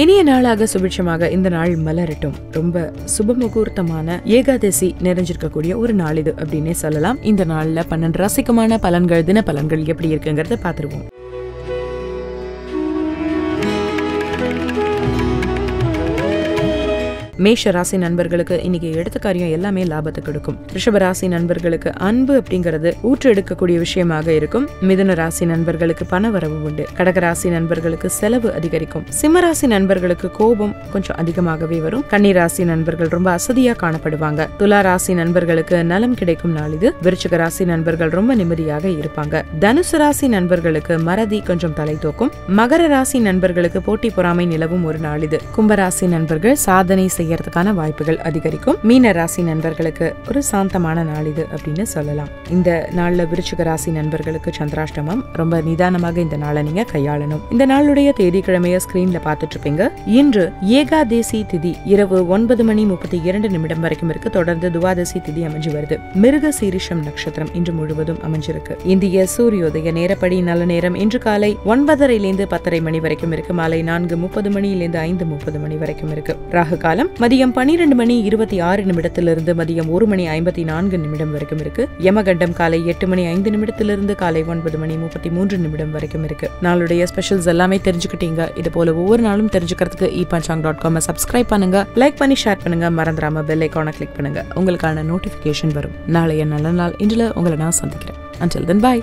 இனிய நாளாக சுபிட்சமாக இந்த நாள் மலரட்டும். ரொம்ப சுபமுகூர்த்தமான ஏகாதசி நிறைஞ்சிருக்கக்கூடிய ஒரு நாள் இது அப்படின்னே சொல்லலாம். இந்த நாள்ல பன்னெண்டு ரசிகமான பலன்கள் தின பலன்கள் எப்படி இருக்குங்கிறத பார்த்துருவோம். மேஷ ராசி நண்பர்களுக்கு இன்னைக்கு எடுத்த காரியம் எல்லாமே லாபத்தை கொடுக்கும். ரிஷப ராசி நண்பர்களுக்கு அன்பு அப்படிங்கிறது ஊற்று எடுக்கக்கூடிய விஷயமாக இருக்கும். மிதுன ராசி நண்பர்களுக்கு பண வரவு உண்டு. கடக ராசி நண்பர்களுக்கு செலவு அதிகரிக்கும். சிம்ம ராசி நண்பர்களுக்கு கோபம் கொஞ்சம் அதிகமாகவே வரும். கன்னி ராசி நண்பர்கள் ரொம்ப அசதியா காணப்படுவாங்க. துலா ராசி நண்பர்களுக்கு நலம் கிடைக்கும் நாள் இது. விருச்சிக ராசி நண்பர்கள் ரொம்ப நிம்மதியாக இருப்பாங்க. தனுசு ராசி நண்பர்களுக்கு மறதி கொஞ்சம் தலை தூக்கும். மகர ராசி நண்பர்களுக்கு போட்டி பொறாமை நிலவும் ஒரு நாள் இது. கும்பராசி நண்பர்கள் சாதனை செய்யறதுக்கான வாய்ப்புகள் அதிகரிக்கும். மீன ராசி நண்பர்களுக்கு ஒரு சாந்தமான நாள் இது அப்படின்னு சொல்லலாம். இந்த நாள்ல விருச்சிக ராசி நண்பர்களுக்கு சந்திராஷ்டமம். ரொம்ப நிதானமாக இந்த நாளை நீங்க கையாளணும். இந்த நாளுடைய தேதி கிழமைய ஸ்கிரீன்ல பாத்துட்டு இருப்பீங்க இன்று ஏகாதேசி திதி இரவு ஒன்பது மணி முப்பத்தி இரண்டு நிமிடம் வரைக்கும் இருக்கு. தொடர்ந்து துவாதசி திதி அமைஞ்சு வருது. மிருக சீரிஷம் நட்சத்திரம் இன்று முழுவதும் அமைஞ்சிருக்கு. இந்திய சூரியோதய நேரப்படி நல்ல நேரம். இன்று காலை ஒன்பதரையிலிருந்து பத்தரை மணி வரைக்கும் இருக்கு. மாலை நான்கு முப்பது மணியிலிருந்து ஐந்து முப்பது மணி வரைக்கும் இருக்கு. ராகு காலம் மதியம் பனிரெண்டு மணி இருபத்தி ஆறு நிமிடத்திலிருந்து மதியம் ஒரு மணி ஐம்பத்தி நான்கு நிமிடம் வரைக்கும் இருக்கு. யமகண்டம் காலை எட்டு மணி ஐந்து நிமிடத்திலிருந்து காலை ஒன்பது மணி முப்பத்தி மூன்று நிமிடம் வரைக்கும் இருக்கு. நாளுடைய ஸ்பெஷல்ஸ் எல்லாமே தெரிஞ்சுக்கிட்டீங்க. இது போல ஒவ்வொரு நாளும் தெரிஞ்சுக்கிறதுக்கு e Panchang dot com subscribe பண்ணுங்க. லைக் பண்ணி ஷேர் பண்ணுங்க. மறந்துடாம பெல் ஐக்கானை கிளிக் பண்ணுங்க. உங்களுக்கான நோட்டிபிகேஷன் வரும். நாளைய நல்ல நாள். இன்றில் உங்களை நான் சந்திக்கிறேன். அன்டில் தென் பாய்